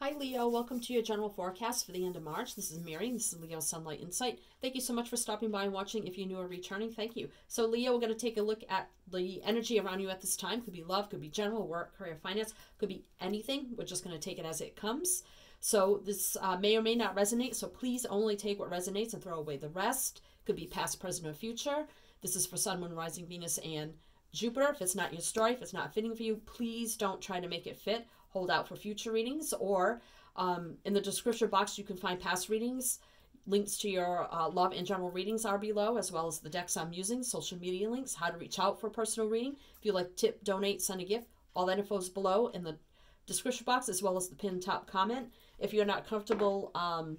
Hi, Leo. Welcome to your general forecast for the end of March. This is Mary. This is Leo Sunlight Insight. Thank you so much for stopping by and watching. If you're new or returning, thank you. So, Leo, we're going to take a look at the energy around you at this time. Could be love, could be general work, career, finance, could be anything. We're just going to take it as it comes. So, this uh, may or may not resonate. So, please only take what resonates and throw away the rest. Could be past, present, or future. This is for Sun, Moon, Rising, Venus, and Jupiter. If it's not your story, if it's not fitting for you, please don't try to make it fit hold out for future readings, or um, in the description box, you can find past readings. Links to your uh, love and general readings are below, as well as the decks I'm using, social media links, how to reach out for personal reading. If you like tip, donate, send a gift, all that info is below in the description box, as well as the pinned top comment. If you're not comfortable um,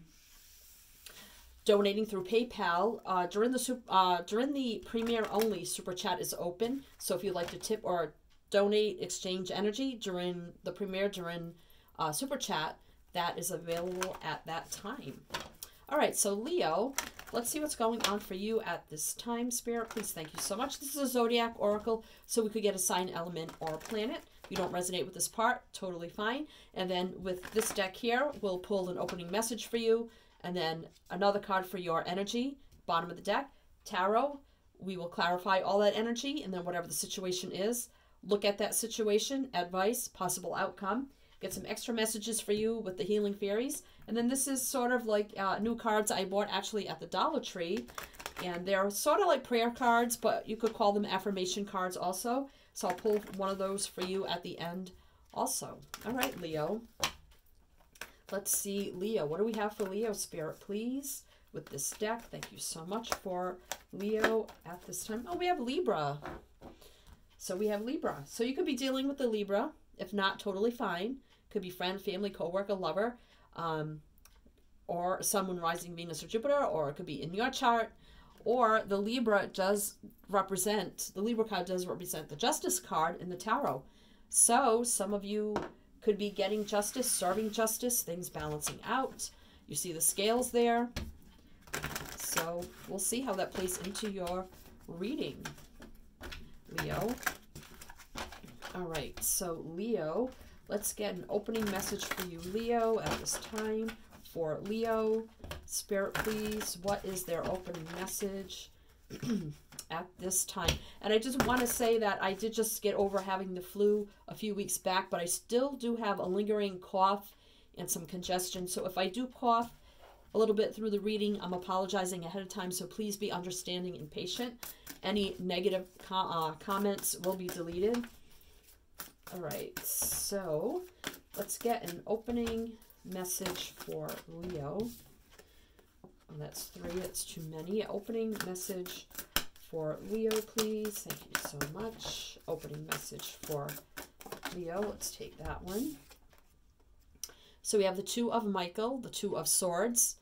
donating through PayPal uh, during the uh, during the premiere only super chat is open. So if you'd like to tip or donate exchange energy during the premiere during uh, super chat that is available at that time. All right so leo let's see what's going on for you at this time spirit. Please thank you so much. This is a zodiac oracle so we could get a sign element or planet. If you don't resonate with this part totally fine. And then with this deck here we'll pull an opening message for you and then another card for your energy bottom of the deck. Tarot we will clarify all that energy and then whatever the situation is look at that situation, advice, possible outcome, get some extra messages for you with the Healing Fairies. And then this is sort of like uh, new cards I bought actually at the Dollar Tree. And they're sort of like prayer cards, but you could call them affirmation cards also. So I'll pull one of those for you at the end also. All right, Leo. Let's see, Leo. What do we have for Leo, Spirit, please? With this deck. Thank you so much for Leo at this time. Oh, we have Libra. So we have Libra. So you could be dealing with the Libra, if not totally fine. Could be friend, family, coworker, lover, um, or someone rising Venus or Jupiter, or it could be in your chart. Or the Libra does represent, the Libra card does represent the Justice card in the Tarot. So some of you could be getting justice, serving justice, things balancing out. You see the scales there. So we'll see how that plays into your reading. Leo. All right, so Leo, let's get an opening message for you, Leo, at this time. For Leo, Spirit, please, what is their opening message at this time? And I just want to say that I did just get over having the flu a few weeks back, but I still do have a lingering cough and some congestion. So if I do cough a little bit through the reading, I'm apologizing ahead of time, so please be understanding and patient. Any negative uh, comments will be deleted. All right, so let's get an opening message for Leo. Oh, that's three, that's too many. Opening message for Leo, please. Thank you so much. Opening message for Leo. Let's take that one. So we have the Two of Michael, the Two of Swords.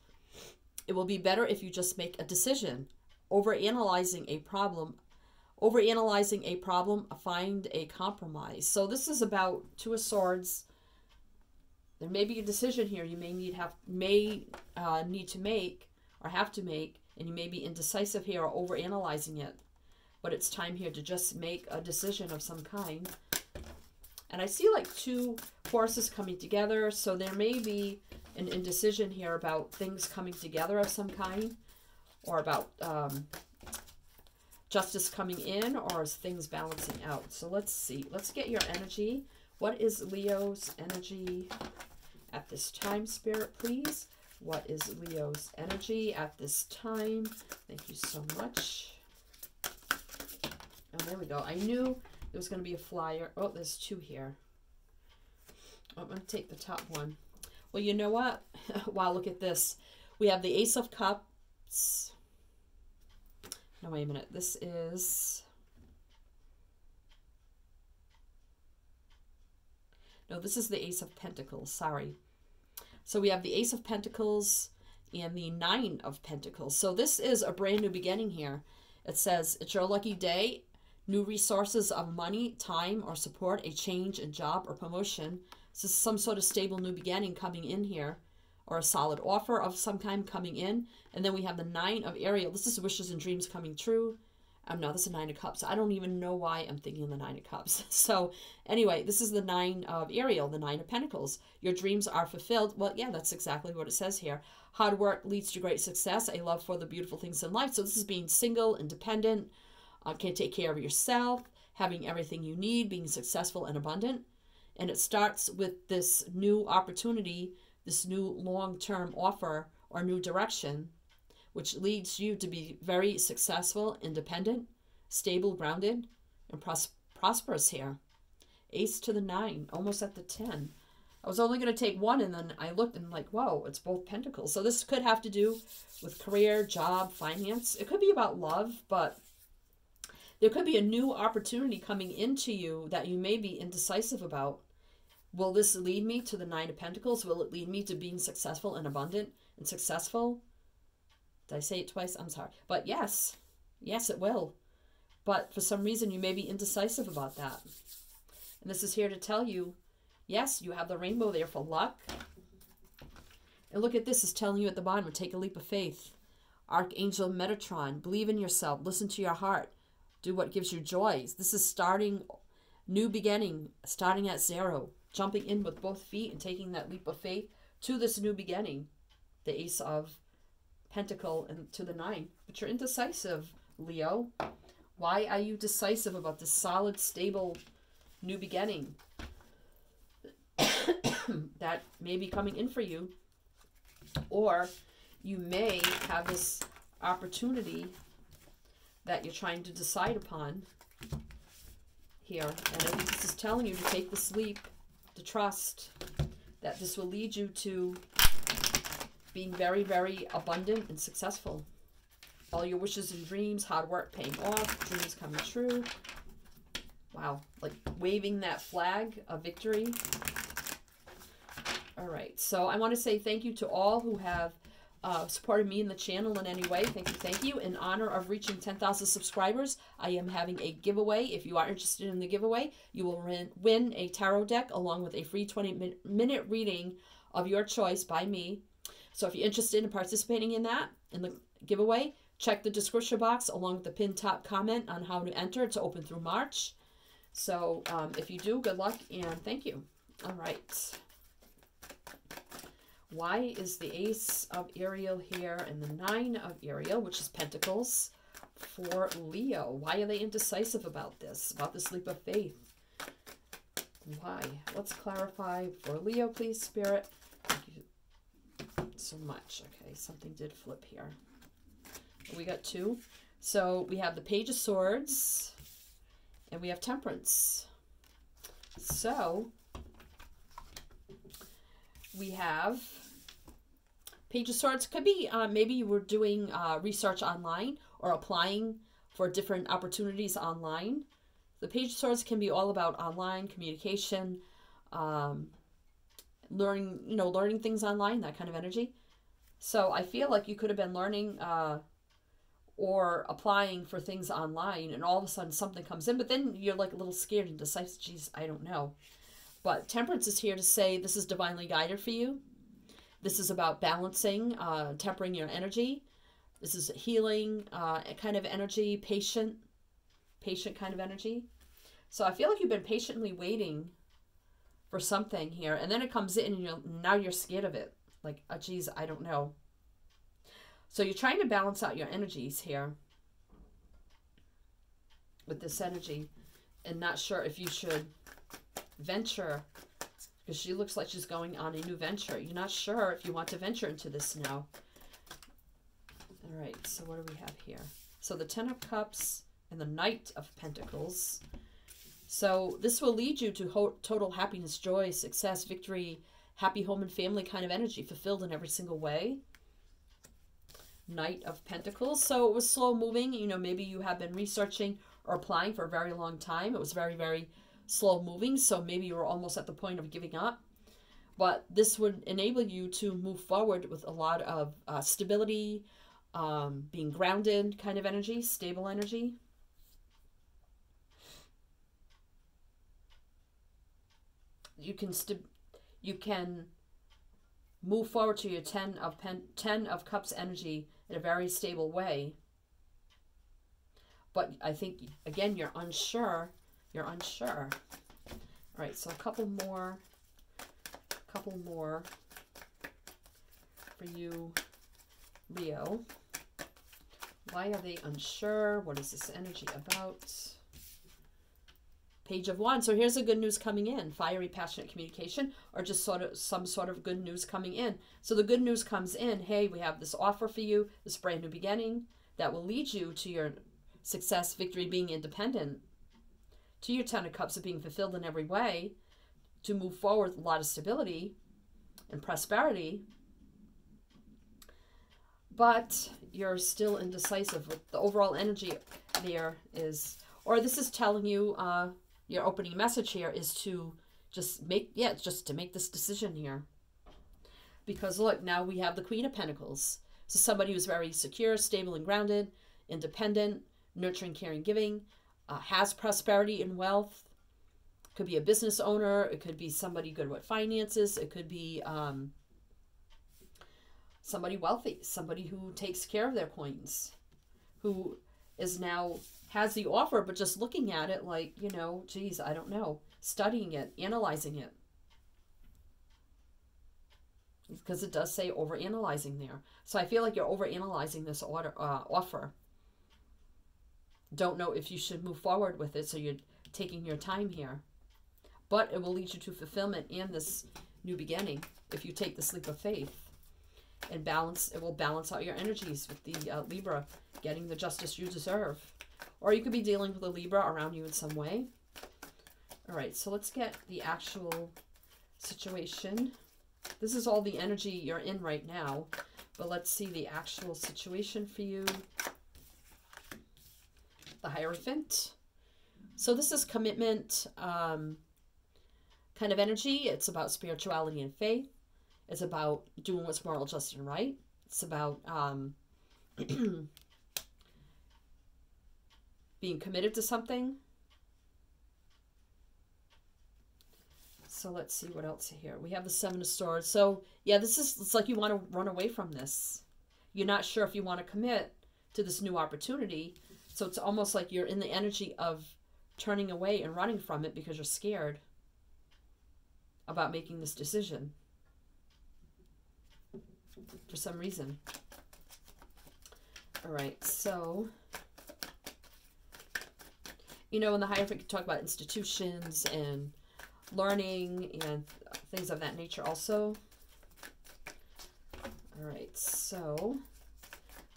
It will be better if you just make a decision. Overanalyzing a problem overanalyzing a problem find a compromise. So this is about two of swords. There may be a decision here you may need have may uh, need to make or have to make and you may be indecisive here or overanalyzing it. But it's time here to just make a decision of some kind and I see like two forces coming together so there may be an indecision here about things coming together of some kind or about um, justice coming in or is things balancing out. So let's see. Let's get your energy. What is Leo's energy at this time, Spirit, please? What is Leo's energy at this time? Thank you so much. Oh, there we go. I knew there was going to be a flyer. Oh, there's two here. Oh, I'm going to take the top one. Well, you know what? wow, look at this. We have the Ace of Cups. No, wait a minute. This is... No, this is the Ace of Pentacles. Sorry. So we have the Ace of Pentacles and the Nine of Pentacles. So this is a brand new beginning here. It says, it's your lucky day. New resources of money, time, or support, a change, a job, or promotion. This is some sort of stable new beginning coming in here or a solid offer of some kind coming in. And then we have the nine of Ariel. This is wishes and dreams coming true. Um, I'm not. This is nine of cups. I don't even know why I'm thinking of the nine of cups. So anyway, this is the nine of Ariel, the nine of pentacles. Your dreams are fulfilled. Well, yeah, that's exactly what it says here. Hard work leads to great success. A love for the beautiful things in life. So this is being single, independent, uh, can take care of yourself, having everything you need, being successful and abundant. And it starts with this new opportunity, this new long-term offer or new direction which leads you to be very successful, independent, stable, grounded, and pros- prosperous here. Ace to the nine, almost at the 10. I was only going to take one, and then I looked and, like, whoa, it's both pentacles. So this could have to do with career, job, finance. It could be about love, but there could be a new opportunity coming into you that you may be indecisive about. Will this lead me to the Nine of Pentacles? Will it lead me to being successful and abundant and successful? Did I say it twice? I'm sorry. But yes, yes, it will. But for some reason, you may be indecisive about that. And this is here to tell you, yes, you have the rainbow there for luck. And look at this, it's telling you at the bottom, take a leap of faith. Archangel Metatron, believe in yourself, listen to your heart, do what gives you joy. This is starting, new beginning, starting at zero, jumping in with both feet and taking that leap of faith to this new beginning. The Ace of pentacle and to the nine. But you're indecisive, Leo. Why are you decisive about this solid, stable new beginning that may be coming in for you? Or you may have this opportunity that you're trying to decide upon here. And I think this is telling you to take the leap, to trust that this will lead you to being very, very abundant and successful. All your wishes and dreams, hard work paying off, dreams coming true. Wow, like waving that flag of victory. All right, so I want to say thank you to all who have uh, supported me in the channel in any way. Thank you, thank you. In honor of reaching 10,000 subscribers, I am having a giveaway. If you are interested in the giveaway, you will win a tarot deck along with a free 20 minute reading of your choice by me so if you're interested in participating in that, in the giveaway, check the description box along with the pinned top comment on how to enter. It's open through March. So um, if you do, good luck and thank you. All right. Why is the Ace of Ariel here and the Nine of Ariel, which is Pentacles, for Leo? Why are they indecisive about this, about this leap of faith? Why? Let's clarify for Leo, please, Spirit so much. Okay, something did flip here. We got two. So we have the Page of Swords and we have Temperance. So we have Page of Swords. Could be uh, maybe you were doing uh, research online or applying for different opportunities online. The Page of Swords can be all about online communication, um, learning, you know, learning things online, that kind of energy. So I feel like you could have been learning uh, or applying for things online, and all of a sudden something comes in, but then you're like a little scared and decisive. Geez, I don't know. But Temperance is here to say this is divinely guided for you. This is about balancing, uh, tempering your energy. This is healing uh, kind of energy, patient, patient kind of energy. So I feel like you've been patiently waiting for something here, and then it comes in, and you're now you're scared of it. Like, oh, geez, I don't know. So you're trying to balance out your energies here with this energy, and not sure if you should venture because she looks like she's going on a new venture. You're not sure if you want to venture into this now. All right, so what do we have here? So the Ten of Cups and the Knight of Pentacles. So this will lead you to total happiness, joy, success, victory, happy home and family kind of energy, fulfilled in every single way. Knight of Pentacles. So it was slow moving. You know, maybe you have been researching or applying for a very long time. It was very, very slow moving. So maybe you're almost at the point of giving up. But this would enable you to move forward with a lot of uh, stability, um, being grounded kind of energy, stable energy. you can you can move forward to your 10 of pen 10 of cups energy in a very stable way but I think again you're unsure. You're unsure. All right, so a couple more, a couple more for you, Leo. Why are they unsure? What is this energy about? Page of Wands. So here's the good news coming in. Fiery, passionate communication or just sort of some sort of good news coming in. So the good news comes in. Hey, we have this offer for you, this brand new beginning that will lead you to your success, victory, being independent, to your Ten of Cups of being fulfilled in every way, to move forward a lot of stability and prosperity. But you're still indecisive. The overall energy there is, or this is telling you, uh, your opening message here is to just make, yeah, just to make this decision here. Because look, now we have the Queen of Pentacles. So somebody who's very secure, stable, and grounded, independent, nurturing, caring, giving, uh, has prosperity and wealth. Could be a business owner. It could be somebody good with finances. It could be um, somebody wealthy, somebody who takes care of their coins, who is now has the offer, but just looking at it like, you know, geez, I don't know, studying it, analyzing it. Because it does say over analyzing there. So I feel like you're over analyzing this order, uh, offer. Don't know if you should move forward with it, so you're taking your time here. But it will lead you to fulfillment and this new beginning if you take the leap of faith and balance it will balance out your energies with the uh, libra getting the justice you deserve or you could be dealing with a Libra around you in some way. All right, so let's get the actual situation. This is all the energy you're in right now, but let's see the actual situation for you. The Hierophant. So this is commitment um, kind of energy. It's about spirituality and faith. It's about doing what's moral, just, and right. It's about um, being committed to something. So let's see what else here. We have the Seven of Swords. So yeah, this is, it's like you want to run away from this. You're not sure if you want to commit to this new opportunity. So it's almost like you're in the energy of turning away and running from it because you're scared about making this decision for some reason. All right, so you know, in the Hierophant, you talk about institutions and learning and things of that nature also. All right, so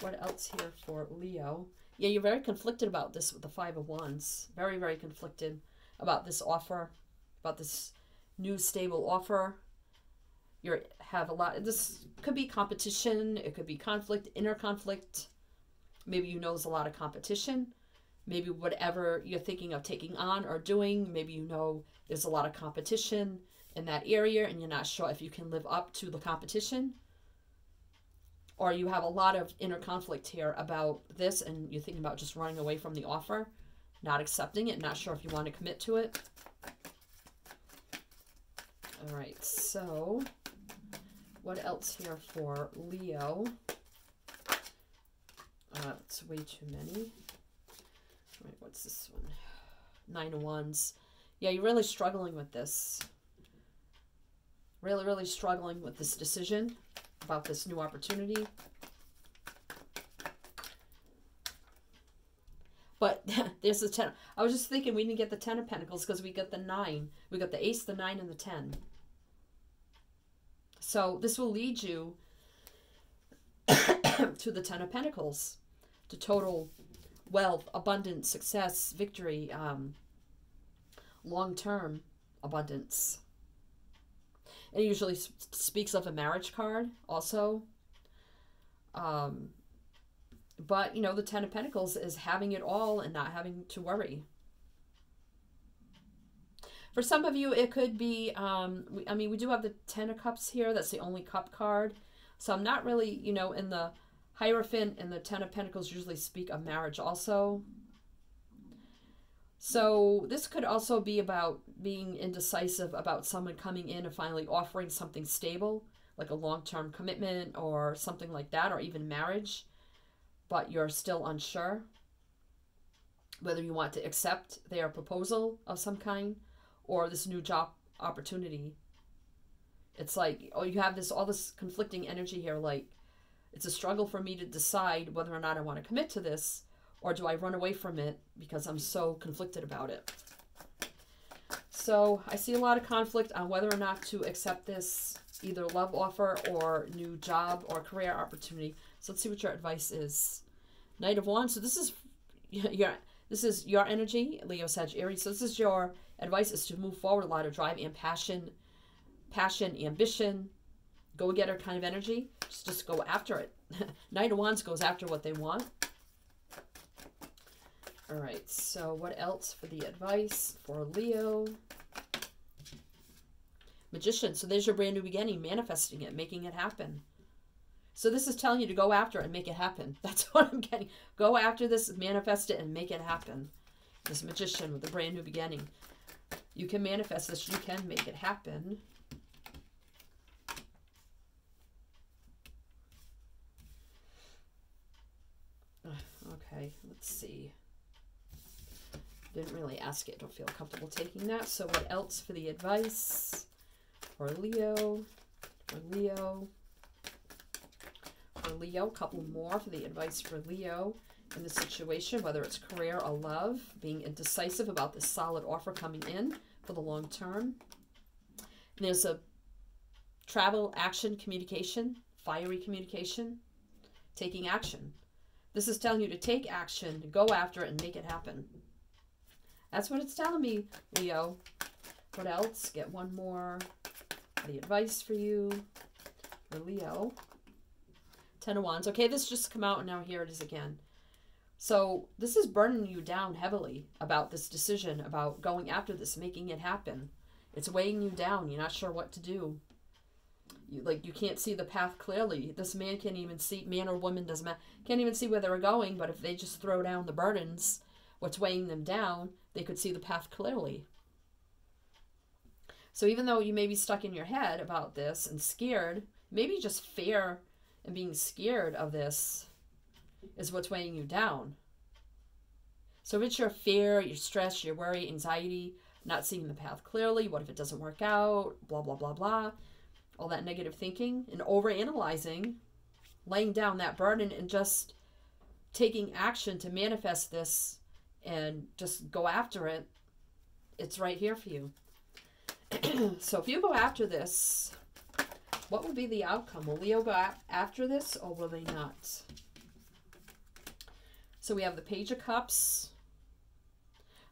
what else here for Leo? Yeah, you're very conflicted about this with the Five of Wands. Very, very conflicted about this offer, about this new stable offer. You have a lot. This could be competition. It could be conflict, inner conflict. Maybe you know there's a lot of competition maybe whatever you're thinking of taking on or doing, maybe you know there's a lot of competition in that area and you're not sure if you can live up to the competition. Or you have a lot of inner conflict here about this and you're thinking about just running away from the offer, not accepting it, not sure if you want to commit to it. All right, so what else here for Leo? Uh, it's way too many. Right, what's this one? Nine of Wands. Yeah, you're really struggling with this. Really, really struggling with this decision about this new opportunity. But there's the 10. I was just thinking we didn't get the 10 of Pentacles because we got the 9. We got the Ace, the 9, and the 10. So this will lead you to the 10 of Pentacles, to total wealth, abundance, success, victory, um, long term abundance. It usually speaks of a marriage card also. Um, but, you know, the Ten of Pentacles is having it all and not having to worry. For some of you, it could be, um, we, I mean, we do have the Ten of Cups here. That's the only cup card. So I'm not really, you know, in the Hierophant and the Ten of Pentacles usually speak of marriage also. So this could also be about being indecisive about someone coming in and finally offering something stable, like a long-term commitment or something like that, or even marriage, but you're still unsure. whether you want to accept their proposal of some kind or this new job opportunity. It's like, oh, you have this all this conflicting energy here. Like, it's a struggle for me to decide whether or not I want to commit to this, or do I run away from it because I'm so conflicted about it. So I see a lot of conflict on whether or not to accept this either love offer or new job or career opportunity. So let's see what your advice is. Knight of Wands. So this is your this is your energy, Leo, Sag, Aries. So this is your advice is to move forward, a lot of drive and passion, passion, ambition, go getter kind of energy. Just just go after it. Knight of Wands goes after what they want. All right, so what else for the advice for Leo? Magician. So there's your brand new beginning, manifesting it, making it happen. So this is telling you to go after it and make it happen. That's what I'm getting. Go after this, manifest it, and make it happen. This magician with a brand new beginning. You can manifest this. You can make it happen. Okay, let's see. Didn't really ask it. Don't feel comfortable taking that. So what else for the advice? For Leo. For Leo for Leo, a couple more for the advice for Leo in the situation, whether it's career or love, being indecisive about this solid offer coming in for the long term. And there's a travel, action, communication, fiery communication, taking action. This is telling you to take action, go after it, and make it happen. That's what it's telling me, Leo. What else? Get one more. The advice for you, for Leo. Ten of Wands. Okay, this just come out and now here it is again. So this is burning you down heavily about this decision, about going after this, making it happen. It's weighing you down. You're not sure what to do. You, like you can't see the path clearly. This man can't even see, man or woman doesn't matter, can't even see where they're going. But if they just throw down the burdens, what's weighing them down, they could see the path clearly. So even though you may be stuck in your head about this and scared, maybe just fear and being scared of this is what's weighing you down. So if it's your fear, your stress, your worry, anxiety, not seeing the path clearly, what if it doesn't work out, blah, blah, blah, blah, all that negative thinking and overanalyzing, laying down that burden and just taking action to manifest this and just go after it, it's right here for you. so if you go after this, what will be the outcome? Will Leo go after this or will they not? So we have the Page of Cups.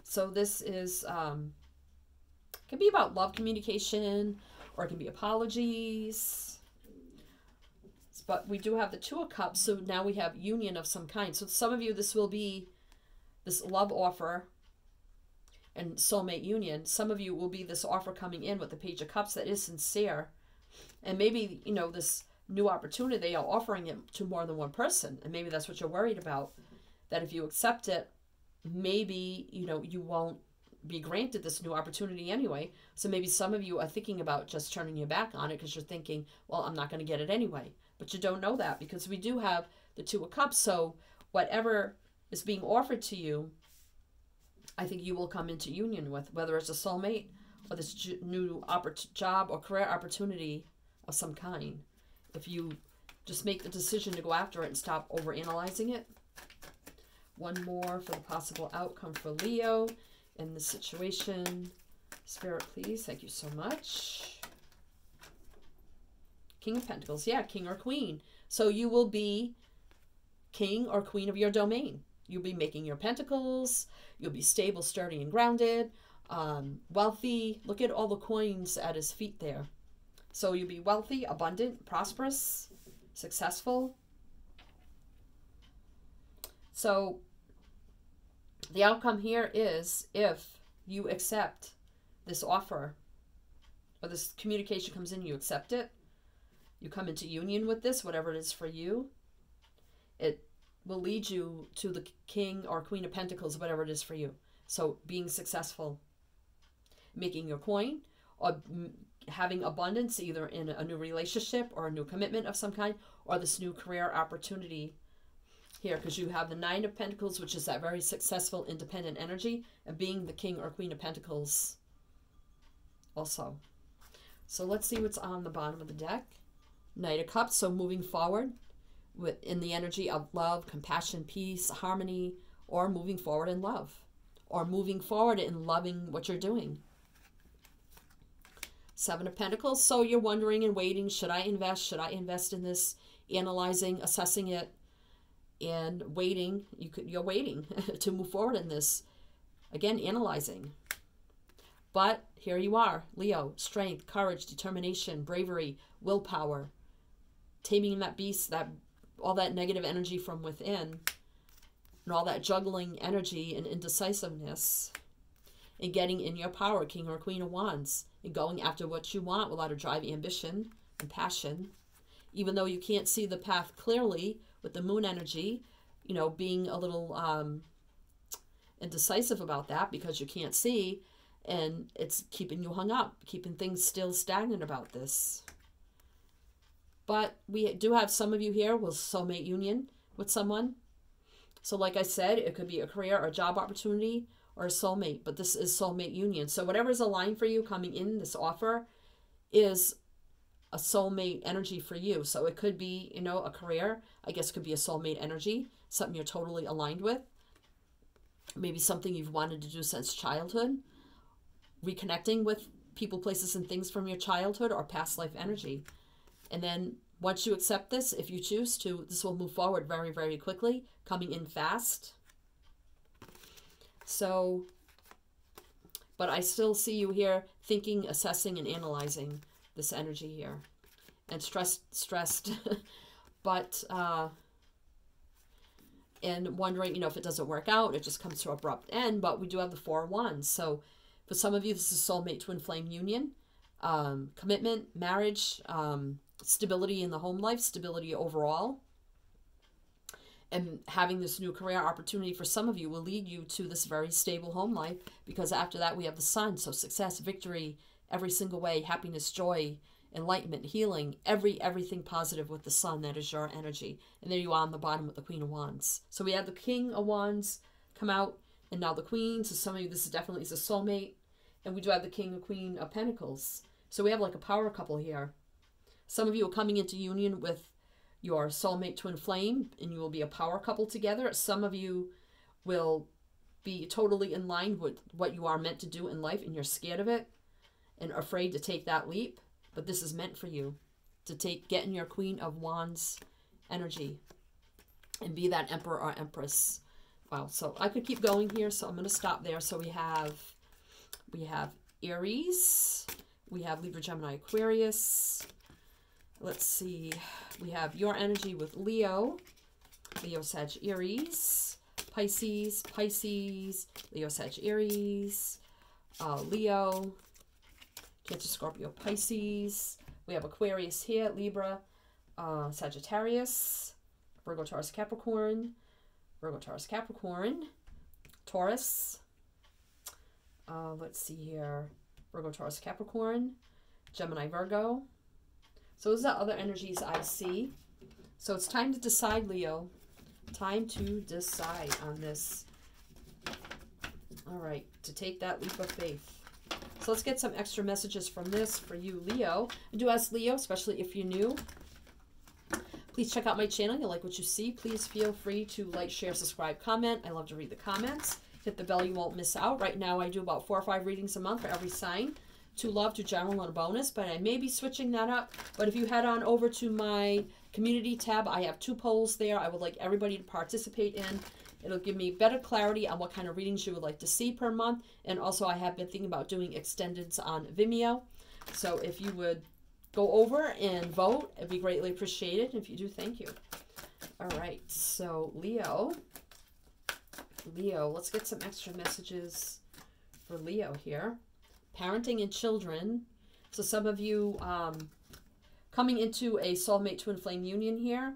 So this is, um, can be about love communication or it can be apologies. But we do have the Two of Cups, so now we have union of some kind. So some of you, this will be this love offer and soulmate union. Some of you will be this offer coming in with the Page of Cups that is sincere. And maybe you know this new opportunity they are offering it to more than one person. And maybe that's what you're worried about. That if you accept it maybe you know you won't be granted this new opportunity anyway. So maybe some of you are thinking about just turning your back on it because you're thinking well i'm not going to get it anyway. But you don't know that because we do have the two of cups. So whatever is being offered to you i think you will come into union with whether it's a soulmate or this new job or career opportunity of some kind. If you just make the decision to go after it and stop over analyzing it. One more for the possible outcome for Leo in this situation. Spirit, please. Thank you so much. King of Pentacles. Yeah, king or queen. So you will be king or queen of your domain. You'll be making your pentacles. You'll be stable, sturdy, and grounded um, wealthy. Look at all the coins at his feet there. So you'll be wealthy, abundant, prosperous, successful. So the outcome here is if you accept this offer or this communication comes in, you accept it, you come into union with this, whatever it is for you, it will lead you to the king or queen of pentacles, whatever it is for you. So being successful making your coin or having abundance either in a new relationship or a new commitment of some kind or this new career opportunity here because you have the Nine of Pentacles, which is that very successful, independent energy, and being the King or Queen of Pentacles also. So let's see what's on the bottom of the deck. Knight of Cups, so moving forward with in the energy of love, compassion, peace, harmony, or moving forward in love, or moving forward in loving what you're doing. Seven of Pentacles, so you're wondering and waiting, should I invest? Should I invest in this? Analyzing, assessing it, and waiting. You could you're waiting to move forward in this. Again, analyzing. But here you are, Leo, strength, courage, determination, bravery, willpower, taming that beast, that all that negative energy from within, and all that juggling energy and indecisiveness, and getting in your power, King or Queen of Wands, and going after what you want without a drive, ambition, and passion. Even though you can't see the path clearly with the moon energy, you know, being a little um, indecisive about that because you can't see, and it's keeping you hung up, keeping things still stagnant about this. But we do have some of you here with soulmate union with someone. So like I said, it could be a career or a job opportunity or a soulmate, but this is soulmate union. So whatever is aligned for you coming in, this offer is a soulmate energy for you. So it could be, you know, a career. I guess could be a soulmate energy, something you're totally aligned with. Maybe something you've wanted to do since childhood. Reconnecting with people, places, and things from your childhood or past life energy. And then once you accept this, if you choose to, this will move forward very, very quickly, coming in fast. So, but I still see you here thinking, assessing, and analyzing this energy here. And stressed, stressed, but, uh, and wondering, you know, if it doesn't work out, it just comes to abrupt end. But we do have the Four Wands. So for some of you, this is soulmate twin flame union, um, commitment, marriage, um, stability in the home life, stability overall. And having this new career opportunity for some of you will lead you to this very stable home life because after that we have the sun. So success, victory, every single way, happiness, joy, enlightenment, healing, every everything positive with the sun. That is your energy. And there you are on the bottom with the Queen of Wands. So we have the King of Wands come out and now the Queen. So some of you, this is definitely is a soulmate. And we do have the King and Queen of Pentacles. So we have like a power couple here. Some of you are coming into union with your soulmate twin flame and you will be a power couple together. Some of you will be totally in line with what you are meant to do in life and you're scared of it and afraid to take that leap. But this is meant for you to take, get in your Queen of Wands energy and be that Emperor or Empress. Wow, so I could keep going here, so I'm going to stop there. So we have, we have Aries, we have Libra, Gemini, Aquarius, Let's see. We have your energy with Leo, Leo, Sag, Aries, Pisces, Pisces, Leo, Sag, Aries, uh, Leo, Cancer, Scorpio, Pisces. We have Aquarius here, Libra, uh, Sagittarius, Virgo, Taurus, Capricorn, Virgo, Taurus, Capricorn, Taurus. Uh, let's see here. Virgo, Taurus, Capricorn, Gemini, Virgo, so those are other energies I see. So it's time to decide, Leo. Time to decide on this. All right, to take that leap of faith. So let's get some extra messages from this for you, Leo. Do ask Leo, especially if you're new. Please check out my channel. You like what you see. Please feel free to like, share, subscribe, comment. I love to read the comments. Hit the bell. You won't miss out. Right now, I do about four or five readings a month for every sign to love to general and a bonus, but I may be switching that up. But if you head on over to my community tab, I have two polls there I would like everybody to participate in. It'll give me better clarity on what kind of readings you would like to see per month. And also I have been thinking about doing extendeds on Vimeo. So if you would go over and vote, it'd be greatly appreciated. If you do, thank you. All right, so Leo, Leo, let's get some extra messages for Leo here parenting and children. So some of you um, coming into a soulmate twin flame union here.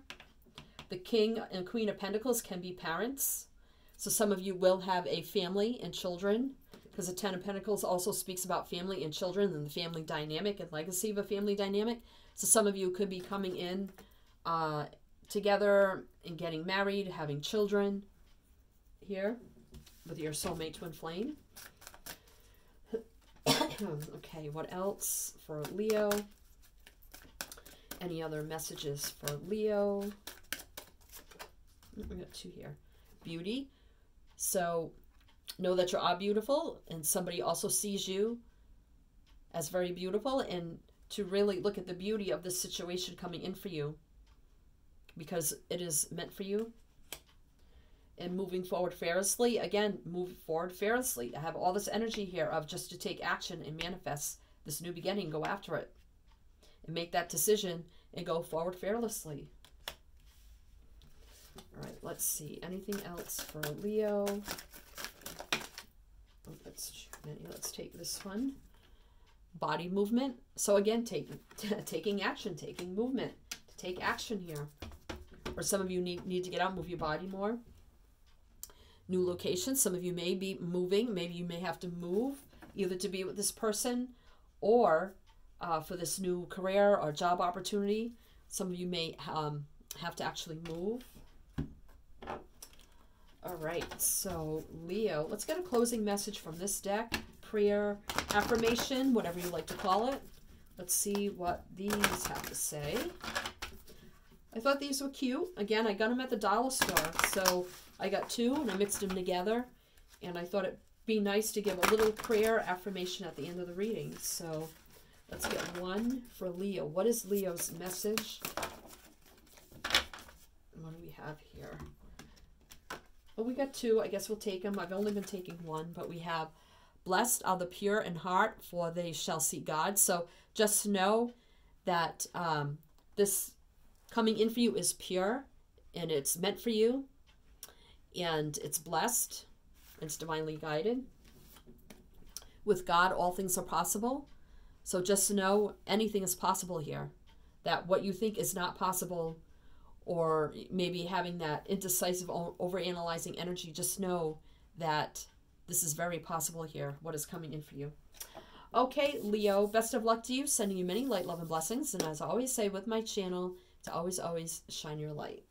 The King and Queen of Pentacles can be parents. So some of you will have a family and children because the Ten of Pentacles also speaks about family and children and the family dynamic and legacy of a family dynamic. So some of you could be coming in uh, together and getting married, having children here with your soulmate twin flame. okay, what else for Leo? Any other messages for Leo? Mm, we got two here. Beauty. So know that you are beautiful and somebody also sees you as very beautiful and to really look at the beauty of the situation coming in for you because it is meant for you and moving forward fearlessly. Again move forward fearlessly. I have all this energy here of just to take action and manifest this new beginning go after it and make that decision and go forward fearlessly. All right let's see. Anything else for leo? Oh, let's let's take this one. Body movement. So again taking taking action taking movement. To take action here. Or some of you need, need to get out move your body more new locations. Some of you may be moving. Maybe you may have to move either to be with this person or uh, for this new career or job opportunity. Some of you may um, have to actually move. All right, so Leo, let's get a closing message from this deck. Prayer, affirmation, whatever you like to call it. Let's see what these have to say. I thought these were cute. Again, I got them at the dollar store. So I got two and I mixed them together. And I thought it'd be nice to give a little prayer affirmation at the end of the reading. So let's get one for Leo. What is Leo's message? What do we have here? Well, we got two. I guess we'll take them. I've only been taking one, but we have Blessed are the pure in heart, for they shall see God. So just know that um, this coming in for you is pure and it's meant for you and it's blessed it's divinely guided. With god all things are possible. So just know anything is possible here. That what you think is not possible or maybe having that indecisive overanalyzing energy just know that this is very possible here what is coming in for you. Okay leo best of luck to you sending you many light love and blessings. And as i always say with my channel to always, always shine your light.